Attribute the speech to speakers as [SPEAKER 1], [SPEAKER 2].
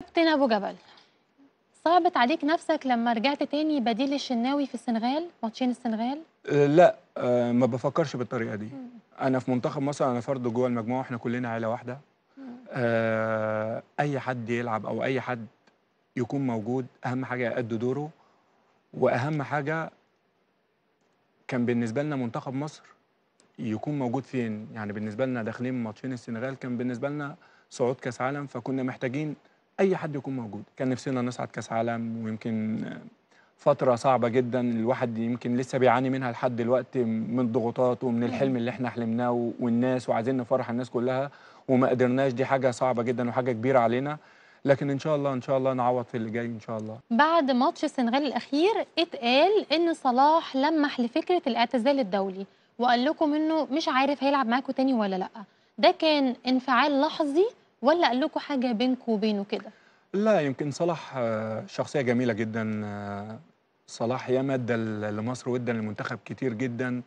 [SPEAKER 1] كابتن أبو جبل صعبت عليك نفسك لما رجعت تاني بديل الشناوي في السنغال ماتشين السنغال
[SPEAKER 2] آه، لا آه، ما بفكرش بالطريقة دي. أنا في منتخب مصر أنا فرد جوه المجموعة إحنا كلنا عيلة
[SPEAKER 1] واحدة.
[SPEAKER 2] آه، أي حد يلعب أو أي حد يكون موجود أهم حاجة يأدي دوره وأهم حاجة كان بالنسبة لنا منتخب مصر يكون موجود فين يعني بالنسبة لنا داخلين ماتشين السنغال كان بالنسبة لنا صعود كأس عالم فكنا محتاجين أي حد يكون موجود. كان نفسنا نصعد كأس عالم ويمكن فترة صعبة جدا الواحد يمكن لسه بيعاني منها لحد دلوقتي من الضغوطات ومن الحلم اللي إحنا حلمناه والناس وعايزين نفرح الناس كلها وما قدرناش. دي حاجة صعبة جدا وحاجة كبيرة علينا. لكن إن شاء الله إن شاء الله نعوض في اللي جاي إن شاء الله.
[SPEAKER 1] بعد ماتش السنغال الأخير اتقال إن صلاح لمح لفكرة الاعتزال الدولي وقال لكم إنه مش عارف هيلعب معاكم تاني ولا لأ. ده كان انفعال لحظي ولا قال لكم حاجة بينكم وبينه كده؟
[SPEAKER 2] لا يمكن صلاح آه، شخصية جميلة جدا آه، صلاح ياما ادى لمصر وادى للمنتخب كتير جدا.